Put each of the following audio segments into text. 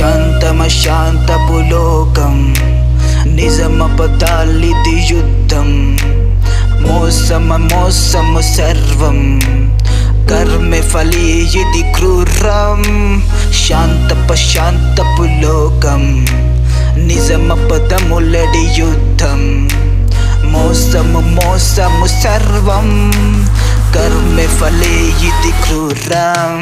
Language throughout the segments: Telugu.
శాంతపు లోకం నిజమపదాలిది యుద్ధం మోసమ మోసము సర్వం కర్మె ఫలి ఇది క్రూరం శాంతప లోకం నిజమపదములడి యుద్ధం మోసము మోసము సర్వం కర్మె ఫలే ఇది క్రూరం.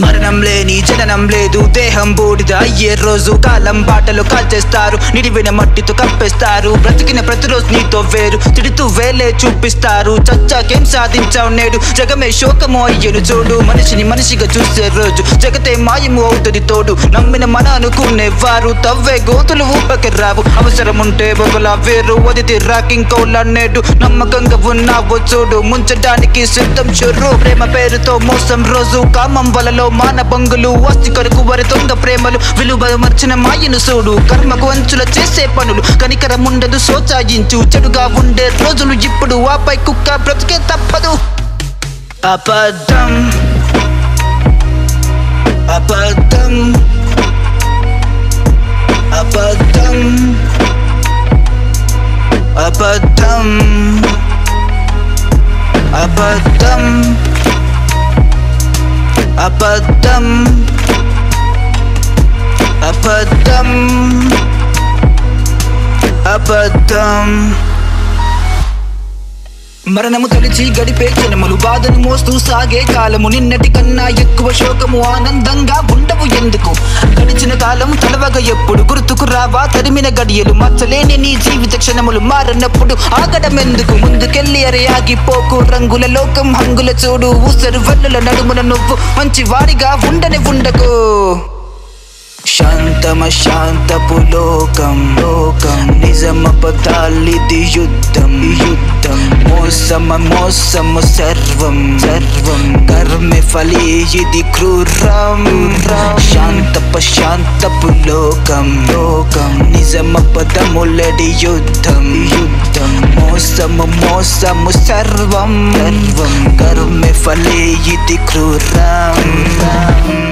మరణం లేని జననం లేదు దేహం బూడిద. అయ్యే రోజు కాలం బాటలు కాల్చేస్తారు నిడివిన మట్టితో కప్పేస్తారు. బ్రతికిన ప్రతిరోజు నీతో వేరు తిడుతూ వేలే చూపిస్తారు. చచ్చాకేం సాధించావు నేడు? జగమే శోకము అయ్యను చూడు. మనిషిని మనిషిగా చూసే రోజు జగతే మాయము అవుతుంది తోడు. నమ్మిన మన అనుకునేవారు తవ్వే గోతులు ఊపకి రావు. అవసరం ఉంటే బొగల వేరు వదితి రాకింకోళ్ళ నేడు నమ్మకంగా ఉన్నావు చూడు ముంచడానికి సిద్ధం చుర్రు ప్రేమ పేరుతో మోసం. రోజు కామం వలలో మానభంగులు వస్తి కొరకు వారి దొంగ ప్రేమలు. విలువ మర్చిన మాయను సోడు కర్మకు అంచుల చేసే పనులు. కనికరం ఉండదు సోచాయించు. చెడుగా ఉండే రోజులు ఇప్పుడు ఆపై కుక్క బ్రతికే తప్పదు. అబద్ధం. Apadam Apadam Apadam, Apadam. మరణము తలిచి గడిపే జనములు బాధను మోస్తూ సాగే కాలము నిన్నటి కన్నా ఎక్కువ శోకము ఆనందంగా ఉండవు ఎందుకు? గడిచిన కాలం తలవగ ఎప్పుడు గుర్తుకు రావా? తరిమిన గడియలు మచ్చలేని నీ జీవిత క్షణములు మారనప్పుడు ఆగడం ఎందుకు? ముందుకెళ్ళి అరే ఆగిపోకు. రంగుల లోకం హంగుల చూడు. ఊసరు వల్లుల నడుమున నువ్వు మంచి వారిగా ఉండని ఉండ शान्तपुलोकं लोकं निजमपदालिति युद्धं युद्धं मोसममोसम सर्वं सर्वं कर्मे फले यदि क्रूरं शान्तपशान्तपुलोकं लोकं निजमपदमुलडि युद्धं युद्धं मोसममोसम सर्वं सर्वं कर्मे फले यदि क्रूरम्।